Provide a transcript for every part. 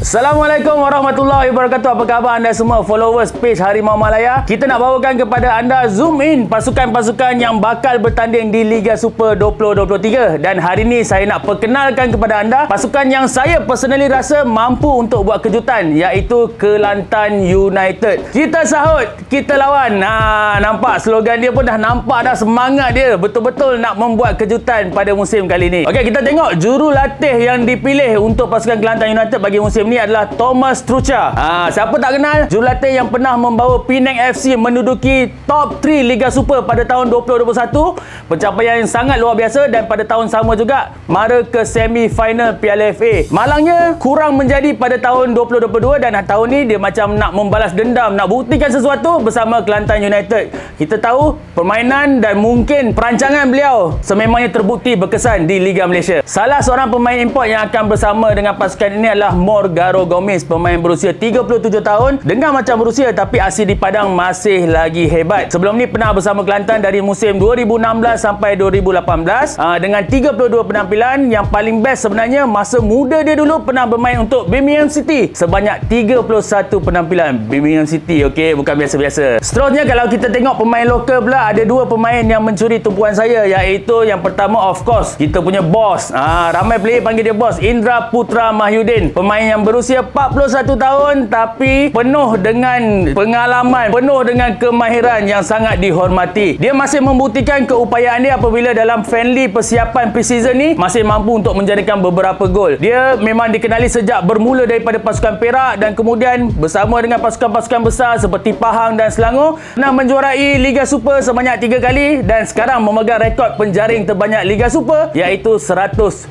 Assalamualaikum warahmatullahi wabarakatuh. Apa khabar anda semua followers page Harimau Malaya? Kita nak bawakan kepada anda zoom in pasukan-pasukan yang bakal bertanding di Liga Super 2023 dan hari ini saya nak perkenalkan kepada anda pasukan yang saya personally rasa mampu untuk buat kejutan iaitu Kelantan United. Kita sahut, kita lawan. Ha, nampak slogan dia pun dah nampak dah semangat dia betul-betul nak membuat kejutan pada musim kali ini. Okey, kita tengok jurulatih yang dipilih untuk pasukan Kelantan United bagi musim ni adalah Thomas Trucha. Ha, siapa tak kenal? Jurulatih yang pernah membawa Penang FC menduduki top 3 Liga Super pada tahun 2021. Pencapaian yang sangat luar biasa dan pada tahun sama juga mara ke semi final Piala FA. Malangnya kurang menjadi pada tahun 2022 dan tahun ni dia macam nak membalas dendam, nak buktikan sesuatu bersama Kelantan United. Kita tahu permainan dan mungkin perancangan beliau sememangnya terbukti berkesan di Liga Malaysia. Salah seorang pemain import yang akan bersama dengan pasukan ini adalah Morgan Garo Gomez pemain berusia 37 tahun dengan macam berusia tapi asli di Padang masih lagi hebat. Sebelum ni pernah bersama Kelantan dari musim 2016 sampai 2018 uh, dengan 32 penampilan yang paling best sebenarnya masa muda dia dulu pernah bermain untuk Birmingham City sebanyak 31 penampilan. Birmingham City okey bukan biasa-biasa. Seterusnya kalau kita tengok pemain lokal pula ada dua pemain yang mencuri tumpuan saya iaitu yang pertama of course kita punya boss. Ah uh, ramai player panggil dia boss Indra Putra Mahyudin pemain yang berusia 41 tahun tapi penuh dengan pengalaman, penuh dengan kemahiran yang sangat dihormati. Dia masih membuktikan keupayaan dia apabila dalam friendly persiapan pre-season ni masih mampu untuk menjadikan beberapa gol. Dia memang dikenali sejak bermula daripada pasukan Perak dan kemudian bersama dengan pasukan-pasukan besar seperti Pahang dan Selangor pernah menjuarai Liga Super sebanyak 3 kali dan sekarang memegang rekod penjaring terbanyak Liga Super iaitu 102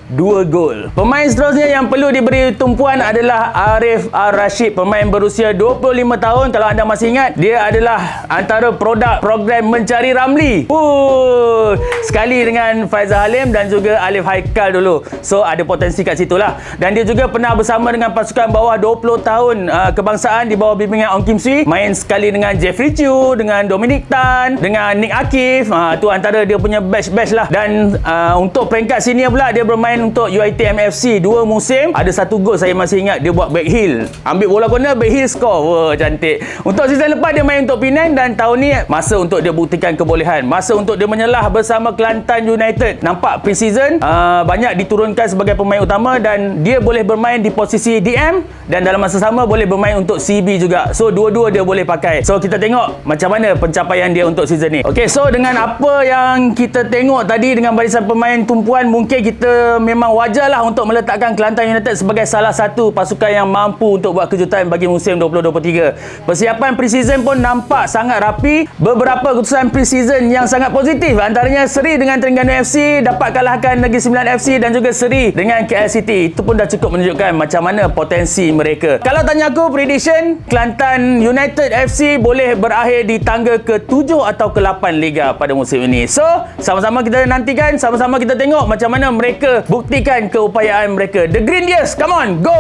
gol. Pemain seterusnya yang perlu diberi tumpuan adalah adalah Arif Ar-Rashid pemain berusia 25 tahun. Kalau anda masih ingat dia adalah antara produk program Mencari Ramli. Uh, sekali dengan Faizal Halim dan juga Alif Haikal dulu. So ada potensi kat situ lah dan dia juga pernah bersama dengan pasukan bawah 20 tahun uh, kebangsaan di bawah bimbingan Ong Kim Sui. Main sekali dengan Jeffrey Chu dengan Dominic Tan dengan Nick Akif. Uh, tu antara dia punya batch-batch lah. Dan uh, untuk peringkat senior pula dia bermain untuk UiTM FC 2 musim. Ada satu gol saya masih ingat dia buat back heel ambil bola corner back heel score. Wah cantik. Untuk season lepas dia main untuk Penang dan tahun ni masa untuk dia buktikan kebolehan. Masa untuk dia menyelah bersama Kelantan United. Nampak pre-season uh, banyak diturunkan sebagai pemain utama dan dia boleh bermain di posisi DM dan dalam masa sama boleh bermain untuk CB juga. So dua-dua dia boleh pakai. So kita tengok macam mana pencapaian dia untuk season ni. Ok so dengan apa yang kita tengok tadi dengan barisan pemain tumpuan mungkin kita memang wajarlah untuk meletakkan Kelantan United sebagai salah satu pasukan pasukan yang mampu untuk buat kejutan bagi musim 2023. Persiapan pre-season pun nampak sangat rapi. Beberapa keputusan pre-season yang sangat positif. Antaranya seri dengan Terengganu FC, dapat kalahkan Negeri Sembilan FC dan juga seri dengan KL City. Itu pun dah cukup menunjukkan macam mana potensi mereka. Kalau tanya aku prediction, Kelantan United FC boleh berakhir di tangga ke-7 atau ke-8 Liga pada musim ini. So, sama-sama kita nantikan, sama-sama kita tengok macam mana mereka buktikan keupayaan mereka. The Green Years, come on, go!